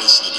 Christ.